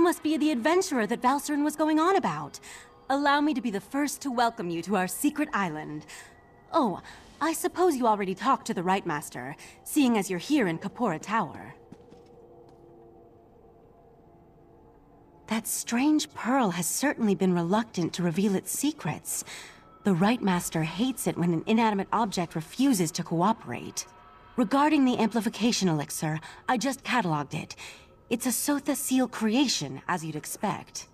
You must be the adventurer that Valsirenn was going on about. Allow me to be the first to welcome you to our secret island. Oh, I suppose you already talked to the Rite Master, seeing as you're here in Ceporah Tower. That strange pearl has certainly been reluctant to reveal its secrets. The Rite Master hates it when an inanimate object refuses to cooperate. Regarding the amplification elixir, I just cataloged it. It's a Sotha Sil creation, as you'd expect.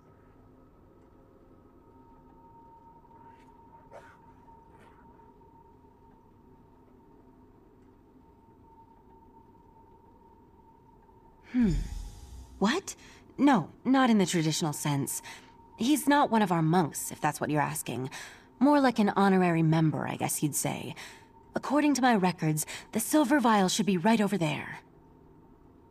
Hmm. What? No, not in the traditional sense. He's not one of our monks, if that's what you're asking. More like an honorary member, I guess you'd say. According to my records, the silver vial should be right over there.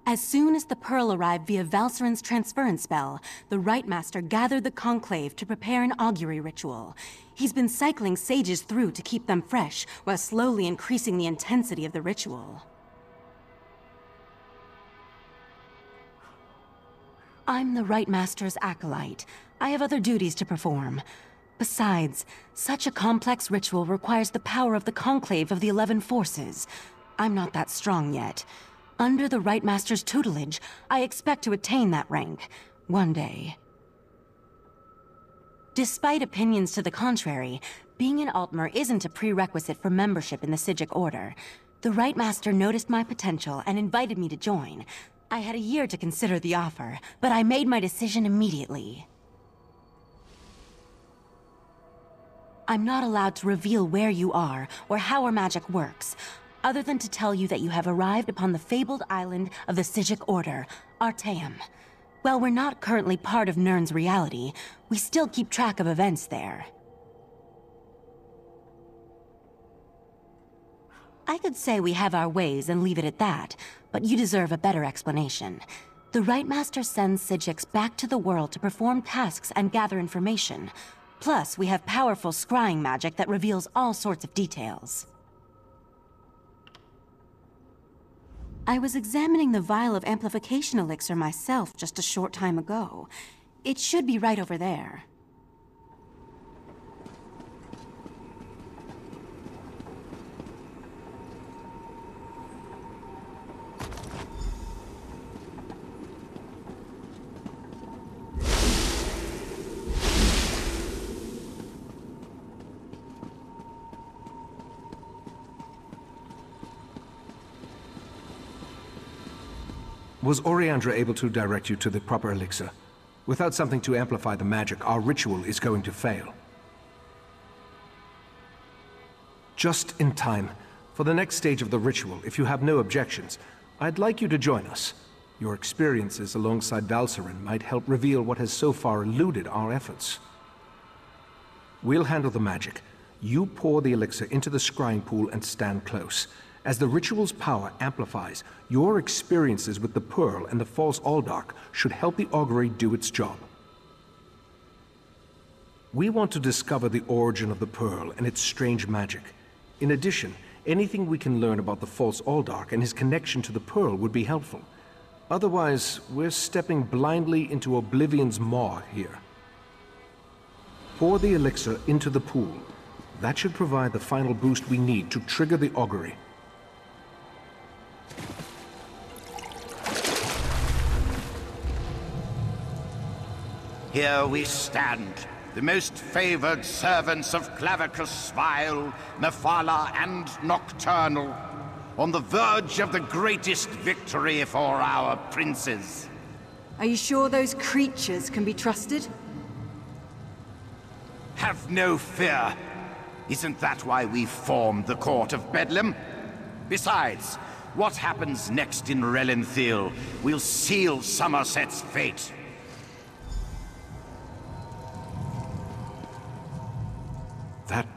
As soon as the pearl arrived via Valsirenn's transference spell, the Rite Master gathered the Conclave to prepare an augury ritual. He's been cycling sages through to keep them fresh, while slowly increasing the intensity of the ritual. I'm the Rite Master's acolyte. I have other duties to perform. Besides, such a complex ritual requires the power of the Conclave of the Eleven Forces. I'm not that strong yet. Under the Rite Master's tutelage, I expect to attain that rank. One day. Despite opinions to the contrary, being an Altmer isn't a prerequisite for membership in the Psijic Order. The Rite Master noticed my potential and invited me to join. I had a year to consider the offer, but I made my decision immediately. I'm not allowed to reveal where you are, or how our magic works other than to tell you that you have arrived upon the fabled island of the Psijic Order, Artaeum. While we're not currently part of Nirn's reality, we still keep track of events there. I could say we have our ways and leave it at that, but you deserve a better explanation. The Rite Master sends Psijics back to the world to perform tasks and gather information. Plus, we have powerful scrying magic that reveals all sorts of details. I was examining the vial of amplification elixir myself just a short time ago. It should be right over there. Was Oriandra able to direct you to the proper elixir? Without something to amplify the magic, our ritual is going to fail. Just in time. For the next stage of the ritual, if you have no objections, I'd like you to join us. Your experiences alongside Valsirenn might help reveal what has so far eluded our efforts. We'll handle the magic. You pour the elixir into the scrying pool and stand close. As the ritual's power amplifies, your experiences with the Pearl and the false Aldarch should help the augury do its job. We want to discover the origin of the Pearl and its strange magic. In addition, anything we can learn about the false Aldarch and his connection to the Pearl would be helpful. Otherwise, we're stepping blindly into Oblivion's maw here. Pour the elixir into the pool. That should provide the final boost we need to trigger the augury. Here we stand, the most favored servants of Clavicus Vile, Mephala, and Nocturnal, on the verge of the greatest victory for our princes. Are you sure those creatures can be trusted? Have no fear. Isn't that why we formed the Court of Bedlam? Besides, what happens next in Rellenthil will seal Summerset's fate. That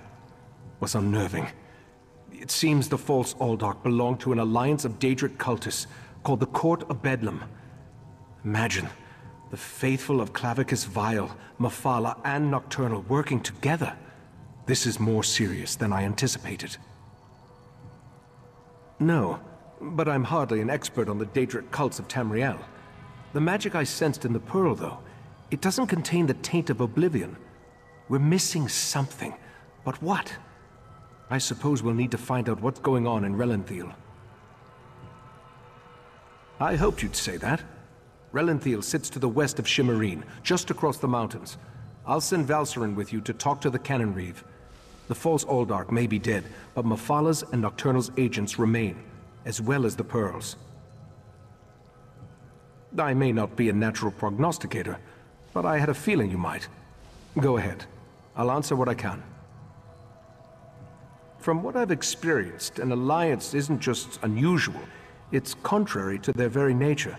was unnerving. It seems the false Aldarch belonged to an alliance of Daedric cultists called the Court of Bedlam. Imagine, the faithful of Clavicus Vile, Mephala, and Nocturnal working together. This is more serious than I anticipated. No, but I'm hardly an expert on the Daedric cults of Tamriel. The magic I sensed in the pearl, though, it doesn't contain the taint of oblivion. We're missing something. But what? I suppose we'll need to find out what's going on in Rellenthil. I hoped you'd say that. Rellenthil sits to the west of Shimmerene, just across the mountains. I'll send Valsirenn with you to talk to the Canon Reeve. The false Aldarch may be dead, but Mephala's and Nocturnal's agents remain, as well as the Pearls. I may not be a natural prognosticator, but I had a feeling you might. Go ahead. I'll answer what I can. From what I've experienced, an alliance isn't just unusual, it's contrary to their very nature.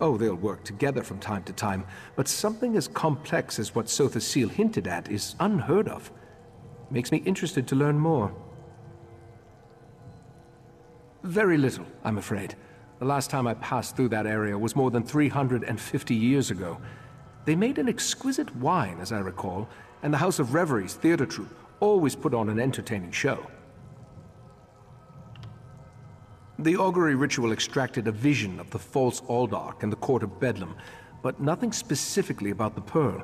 Oh, they'll work together from time to time, but something as complex as what Sotha Sil hinted at is unheard of. Makes me interested to learn more. Very little, I'm afraid. The last time I passed through that area was more than 350 years ago. They made an exquisite wine, as I recall, and the House of Reveries theater troupe always put on an entertaining show. The augury ritual extracted a vision of the false Aldarch and the court of Bedlam, but nothing specifically about the pearl.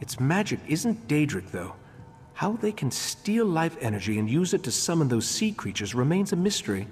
Its magic isn't Daedric, though. How they can steal life energy and use it to summon those sea creatures remains a mystery.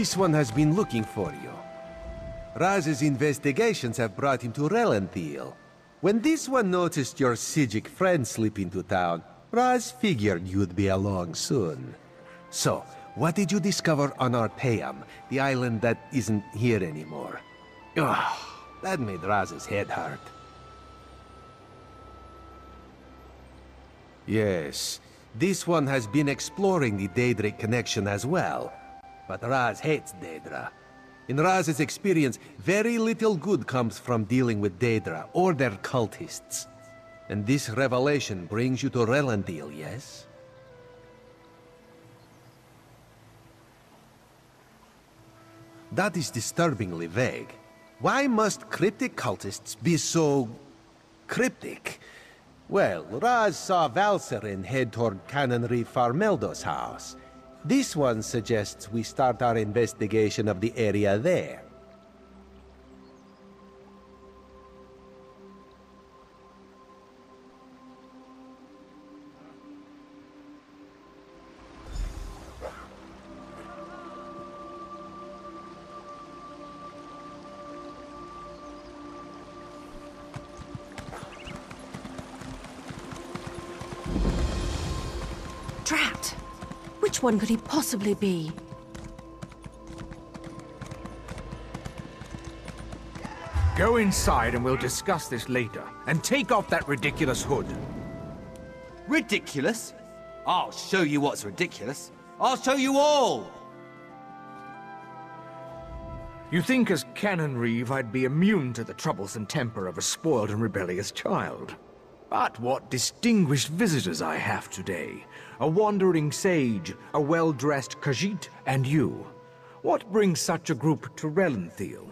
This one has been looking for you. Raz's investigations have brought him to Rellenthil. When this one noticed your Psijic friend slip into town, Raz figured you'd be along soon. So, what did you discover on Artaeum, the island that isn't here anymore? Ugh, that made Raz's head hurt. Yes, this one has been exploring the Daedric connection as well. But Raz hates Daedra. In Raz's experience, very little good comes from dealing with Daedra or their cultists. And this revelation brings you to Rellenthil, yes? That is disturbingly vague. Why must cryptic cultists be so... cryptic? Well, Raz saw Valsirenn head toward Canonry Farmeldo's house. This one suggests we start our investigation of the area there. Which one could he possibly be? Go inside and we'll discuss this later. And take off that ridiculous hood. Ridiculous? I'll show you what's ridiculous. I'll show you all! You think as Canon Reeve I'd be immune to the troublesome temper of a spoiled and rebellious child. But what distinguished visitors I have today. A wandering sage, a well-dressed Khajiit, and you. What brings such a group to Rellenthil?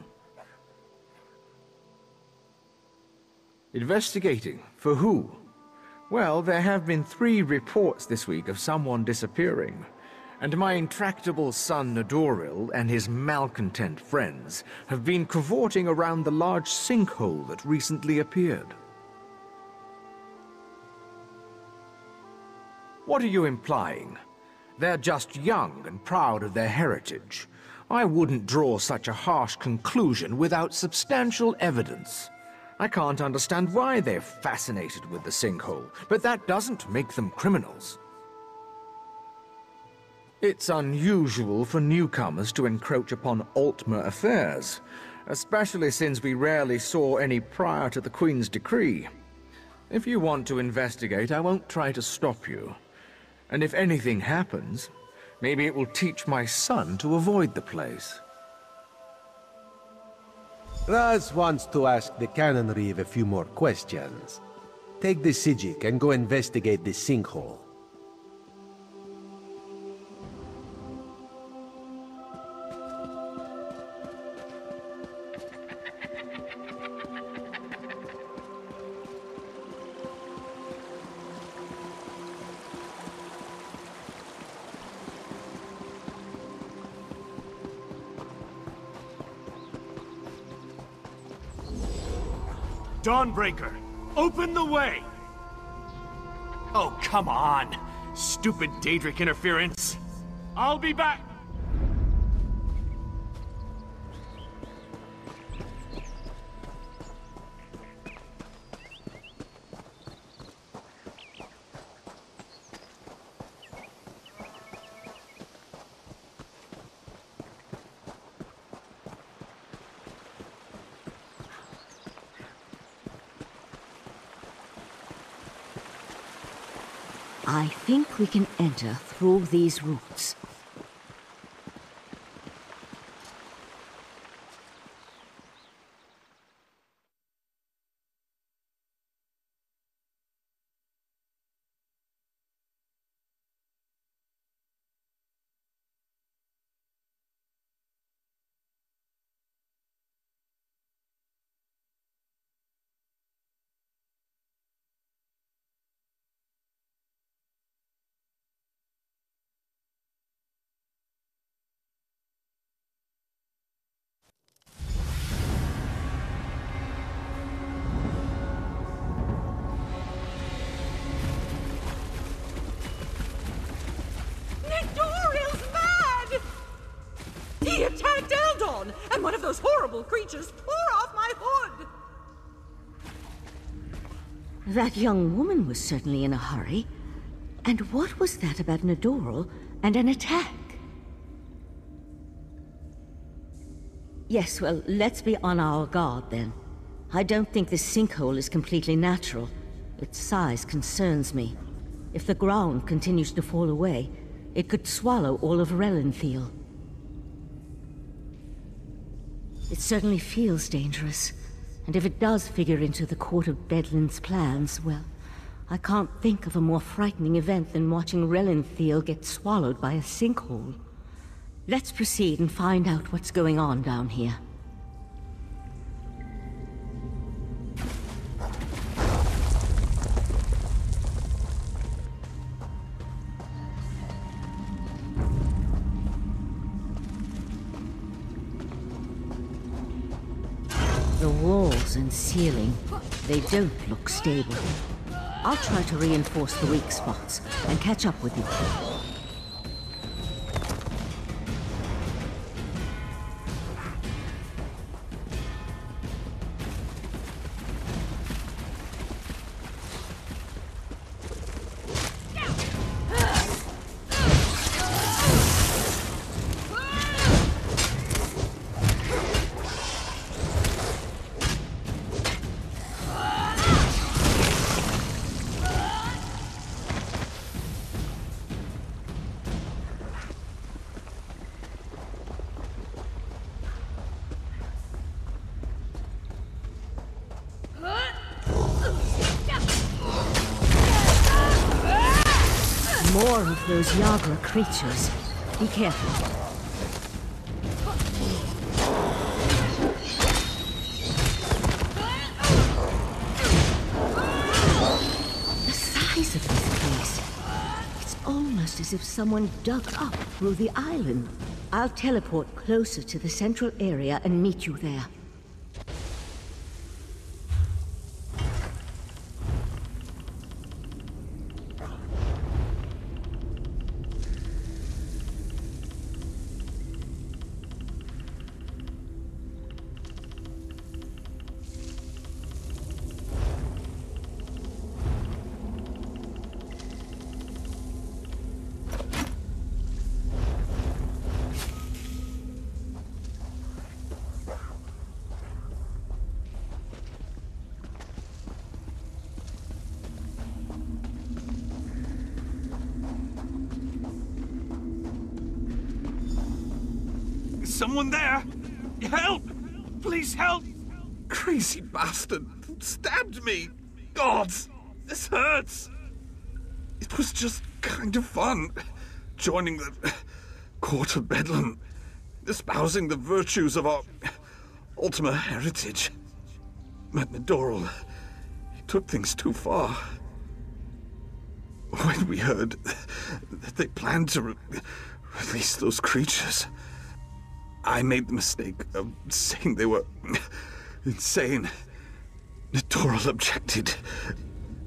Investigating. For who? Well, there have been three reports this week of someone disappearing. And my intractable son Nadoril and his malcontent friends have been cavorting around the large sinkhole that recently appeared. What are you implying? They're just young and proud of their heritage. I wouldn't draw such a harsh conclusion without substantial evidence. I can't understand why they're fascinated with the sinkhole, but that doesn't make them criminals. It's unusual for newcomers to encroach upon Altmer affairs, especially since we rarely saw any prior to the Queen's decree. If you want to investigate, I won't try to stop you. And if anything happens, maybe it will teach my son to avoid the place. Raz wants to ask the Canon Reeve a few more questions. Take the Psijic and go investigate the sinkhole. Dawnbreaker, open the way! Oh, come on! Stupid Daedric interference! I'll be back! I think we can enter through these roots. That young woman was certainly in a hurry. And what was that about an adoral and an attack? Yes, well, let's be on our guard then. I don't think this sinkhole is completely natural. Its size concerns me. If the ground continues to fall away, it could swallow all of Rellenthil. It certainly feels dangerous. And if it does figure into the Court of Bedlam's plans, well, I can't think of a more frightening event than watching Rellenthil get swallowed by a sinkhole. Let's proceed and find out what's going on down here. Ceiling, they don't look stable. I'll try to reinforce the weak spots and catch up with you. Those Yaghra creatures. Be careful. The size of this place. It's almost as if someone dug up through the island. I'll teleport closer to the central area and meet you there. Someone there? Help! Please help! Crazy bastard stabbed me. God, this hurts. It was just kind of fun, joining the court of Bedlam, espousing the virtues of our Altmer heritage. But Nadoral, he took things too far. When we heard that they planned to re- release those creatures, I made the mistake of saying they were insane. Nadoral objected,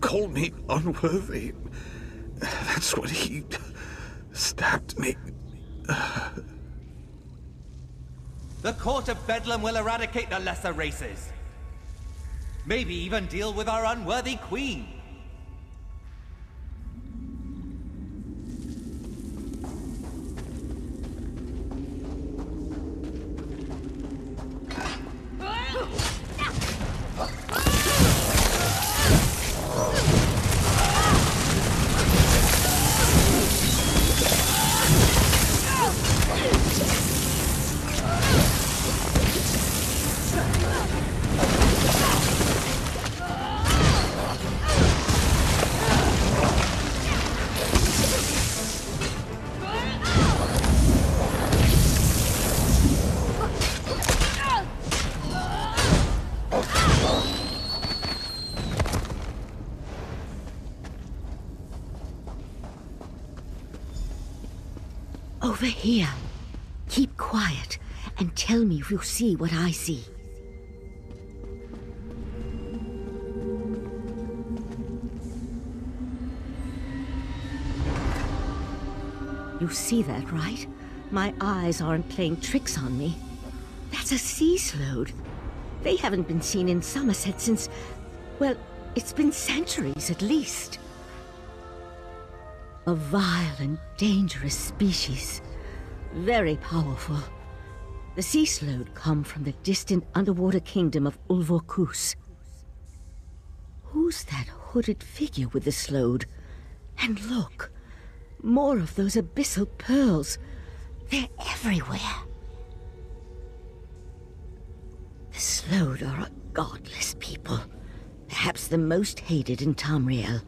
called me unworthy. That's when he stabbed me. The Court of Bedlam will eradicate the lesser races. Maybe even deal with our unworthy queen. Here. Keep quiet and tell me if you see what I see. You see that, right? My eyes aren't playing tricks on me. That's a sea sload. They haven't been seen in Summerset since... Well, it's been centuries at least. A vile and dangerous species. Very powerful. The sea sload come from the distant underwater kingdom of Ulvorkus. Who's that hooded figure with the sload? And look, more of those abyssal pearls. They're everywhere. The Sload are a godless people. Perhaps the most hated in Tamriel.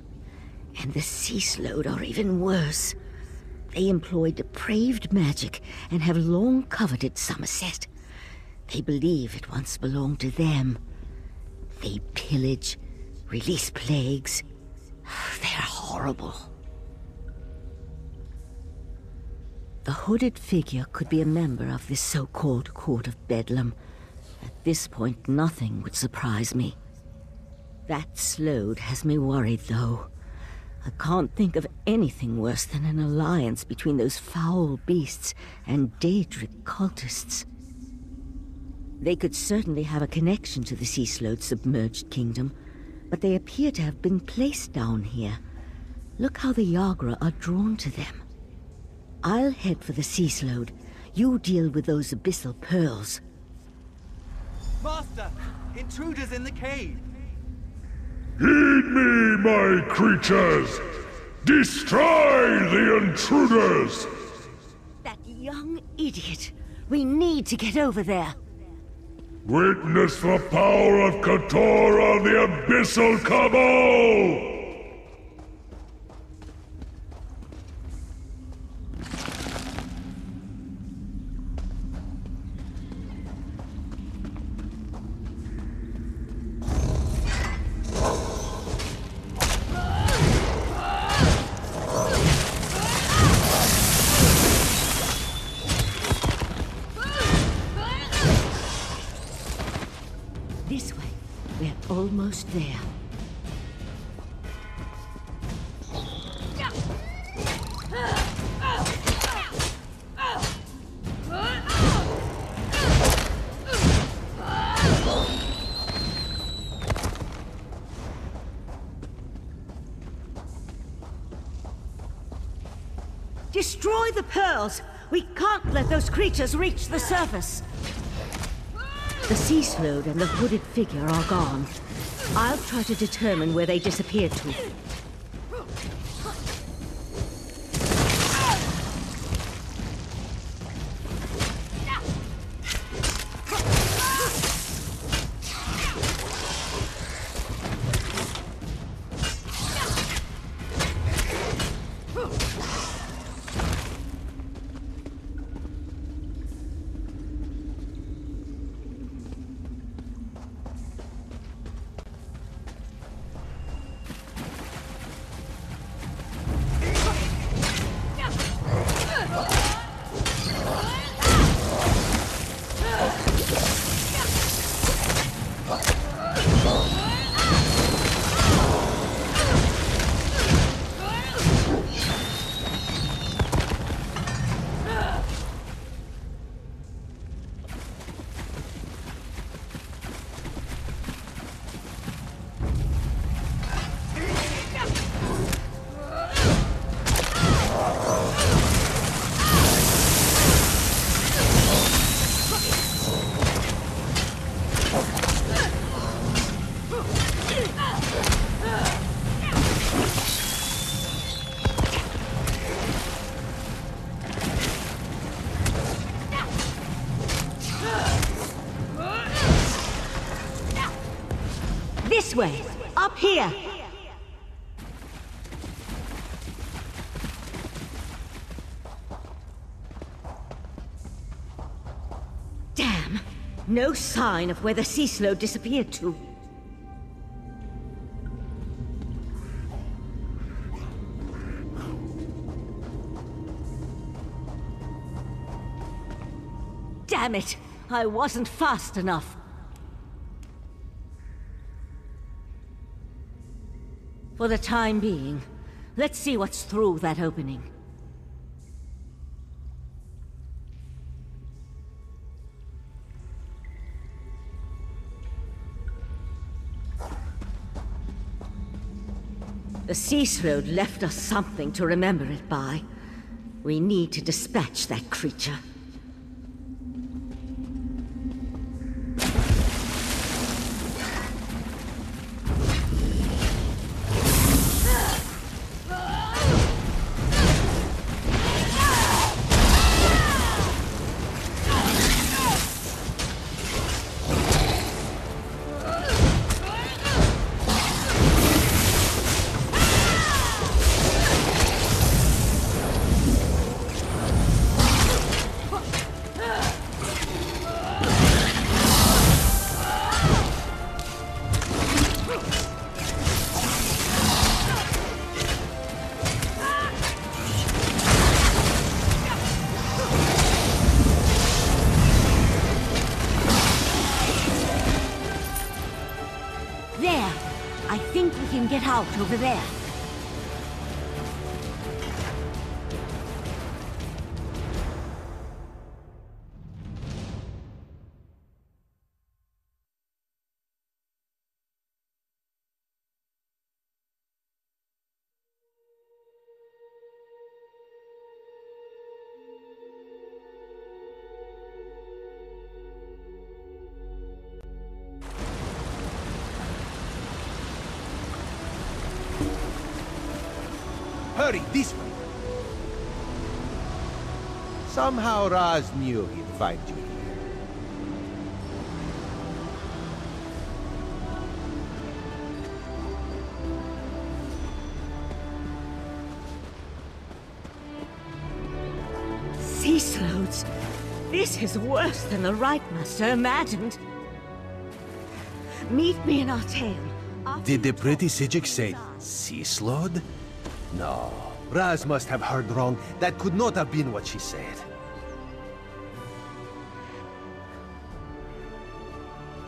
And the Sea Sload are even worse. They employ depraved magic and have long coveted Summerset. They believe it once belonged to them. They pillage, release plagues. They're horrible. The hooded figure could be a member of this so-called Court of Bedlam. At this point, nothing would surprise me. That Sload has me worried, though. I can't think of anything worse than an alliance between those foul beasts and Daedric cultists. They could certainly have a connection to the Sea Sload submerged kingdom, but they appear to have been placed down here. Look how the Yaghra are drawn to them. I'll head for the Sea Sload. You deal with those abyssal pearls. Master! Intruders in the cave! Heed me, my creatures! Destroy the intruders! That young idiot! We need to get over there! Witness the power of Katora the Abyssal Cabal! Can't let those creatures reach the surface! The sea sload and the hooded figure are gone. I'll try to determine where they disappeared to. Here. Damn. No sign of where the sea sload disappeared to. Damn it! I wasn't fast enough. For the time being. Let's see what's through that opening. The Sea Sload left us something to remember it by. We need to dispatch that creature. Over there. Somehow Raz knew he'd find you here. Sea Sloads? This is worse than the Rite Master imagined. Meet me in our tale. Did the pretty Psijic say sea sload? No. Raz must have heard wrong. That could not have been what she said.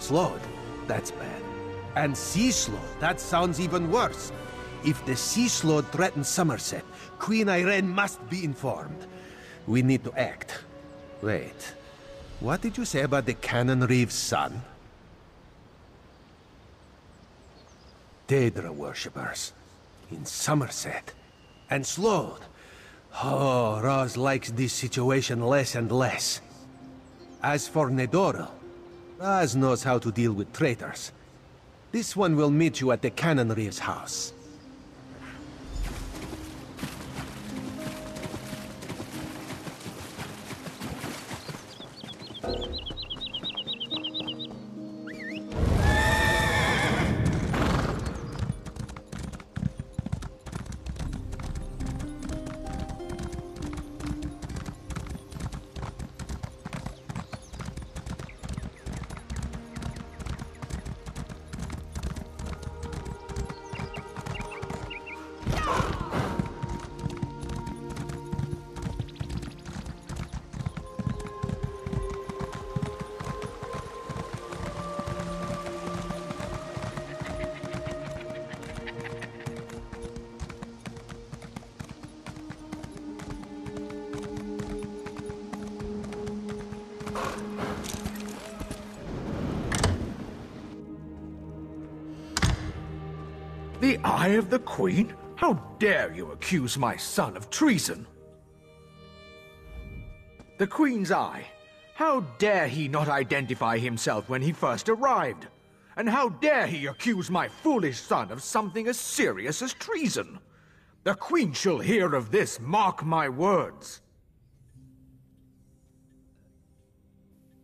Sload? That's bad. And sea? That sounds even worse. If the sea sload threatens Summerset, Queen Ayrenn must be informed. We need to act. Wait. What did you say about the Canon Reeve's son? Daedra worshippers. In Summerset. And Sload. Oh, Raz likes this situation less and less. As for Nedoril, Raz knows how to deal with traitors. This one will meet you at the Canon Reeve's house. Eye of the Queen? How dare you accuse my son of treason? The Queen's Eye? How dare he not identify himself when he first arrived? And how dare he accuse my foolish son of something as serious as treason? The Queen shall hear of this, mark my words.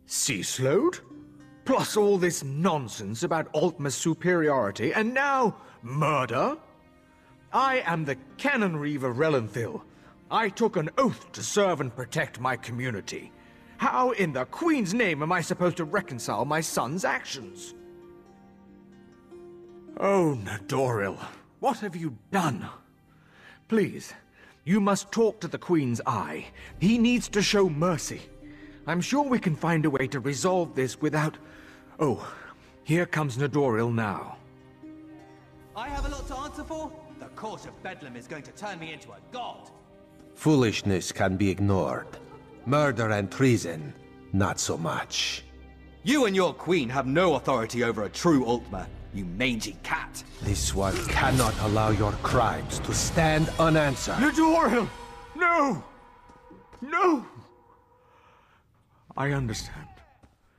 Sea? Plus all this nonsense about Altmer's superiority, and now murder? I am the Canon Reeve of Rellenthil. I took an oath to serve and protect my community. How in the Queen's name am I supposed to reconcile my son's actions? Oh, Nadoril, what have you done? Please, you must talk to the Queen's Eye. He needs to show mercy. I'm sure we can find a way to resolve this without... Oh, here comes Nadoril now. I have a lot to answer for. The court of Bedlam is going to turn me into a god. Foolishness can be ignored. Murder and treason, not so much. You and your queen have no authority over a true Altmer. you mangy cat. This one cannot allow your crimes to stand unanswered. Lidoril! No! No! I understand.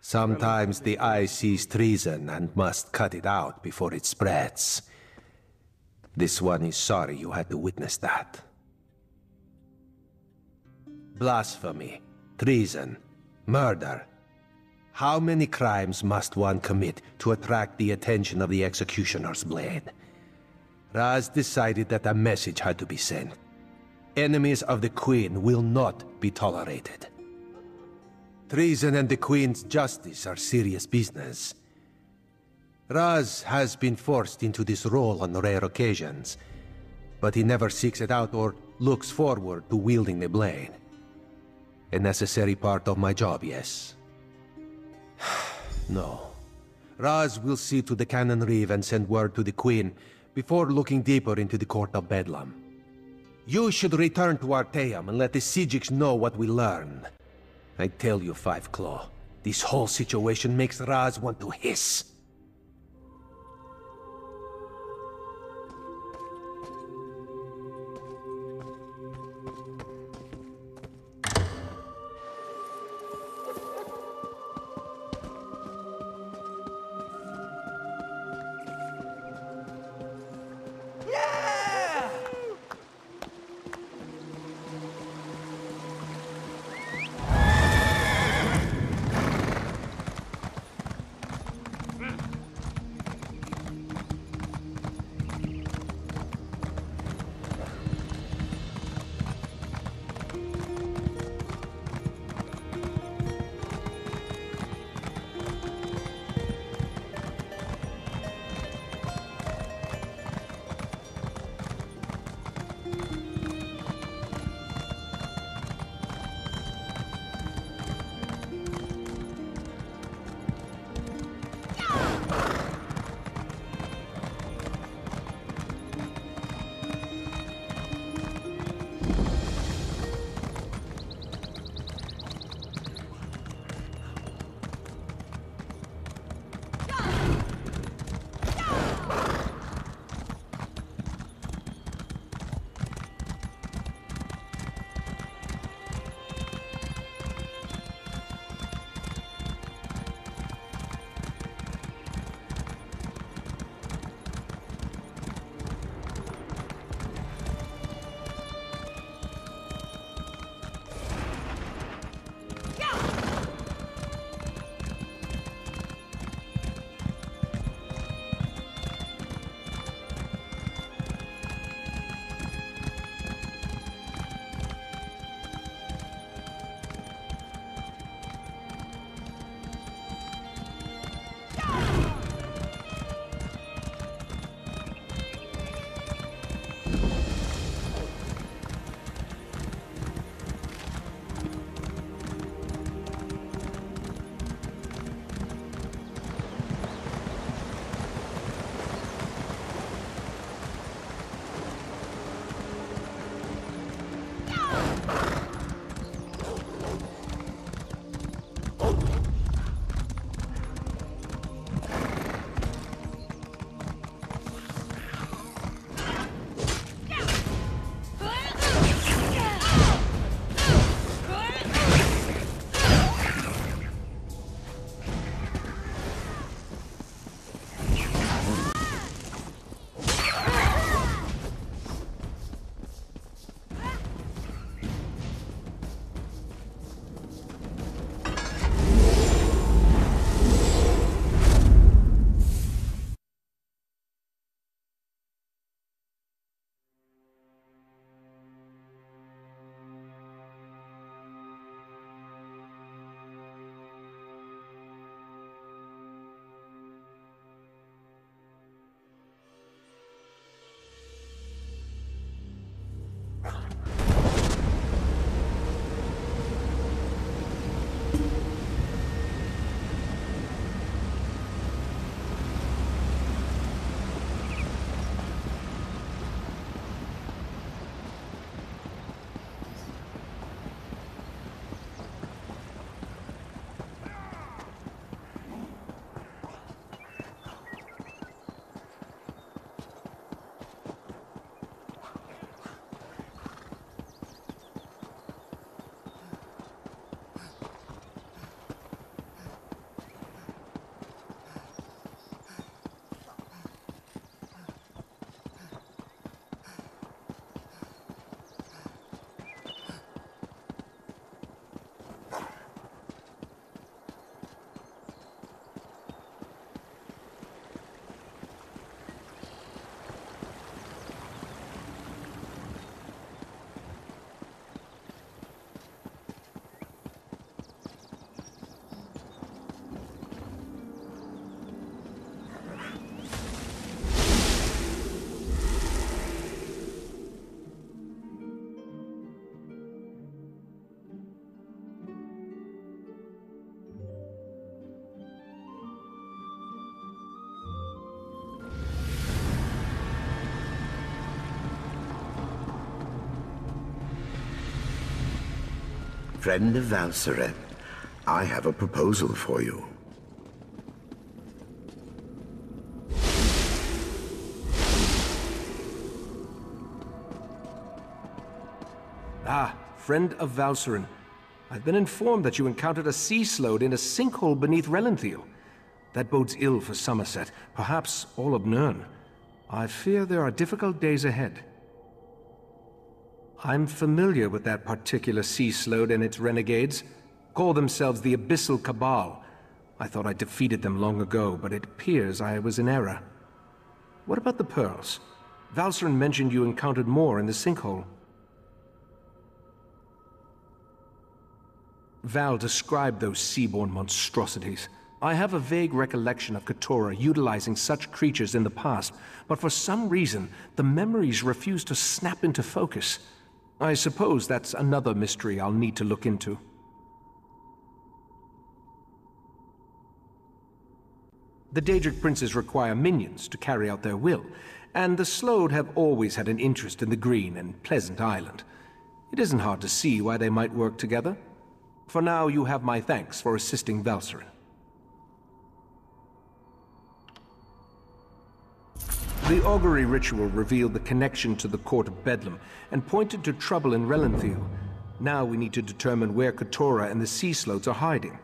Sometimes the eye sees treason and must cut it out before it spreads. This one is sorry you had to witness that. Blasphemy, treason, murder. How many crimes must one commit to attract the attention of the executioner's blade? Raz decided that a message had to be sent. Enemies of the Queen will not be tolerated. Treason and the Queen's justice are serious business. Raz has been forced into this role on rare occasions, but he never seeks it out or looks forward to wielding the blade. A necessary part of my job, yes. no. Raz will see to the Canon Reeve and send word to the Queen before looking deeper into the Court of Bedlam. You should return to Artaeum and let the Psijics know what we learn. I tell you, Five Claw, this whole situation makes Raz want to hiss. Friend of Valsirenn, I have a proposal for you. Ah, friend of Valsirenn. I've been informed that you encountered a sea sload in a sinkhole beneath Rellenthil. That bodes ill for Summerset, perhaps all of Nirn. I fear there are difficult days ahead. I'm familiar with that particular sea sload and its renegades. Call themselves the Abyssal Cabal. I thought I defeated them long ago, but it appears I was in error. What about the pearls? Valsirenn mentioned you encountered more in the sinkhole. Val described those seaborne monstrosities. I have a vague recollection of Katora utilizing such creatures in the past, but for some reason, the memories refuse to snap into focus. I suppose that's another mystery I'll need to look into. The Daedric princes require minions to carry out their will, and the Sload have always had an interest in the green and pleasant island. It isn't hard to see why they might work together. For now, you have my thanks for assisting Valsirenn. The augury ritual revealed the connection to the Court of Bedlam and pointed to trouble in Rellenthil. Now we need to determine where Katora and the Sea Sloads are hiding.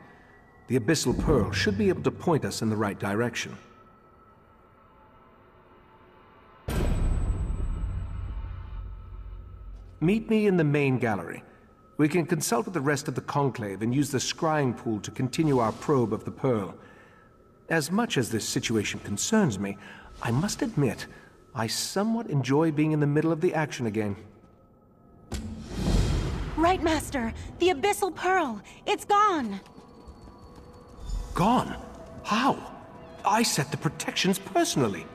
The Abyssal Pearl should be able to point us in the right direction. Meet me in the main gallery. We can consult with the rest of the Conclave and use the scrying pool to continue our probe of the Pearl. As much as this situation concerns me, I must admit, I somewhat enjoy being in the middle of the action again. Rite Master! The Abyssal Pearl! It's gone! Gone? How? I set the protections personally.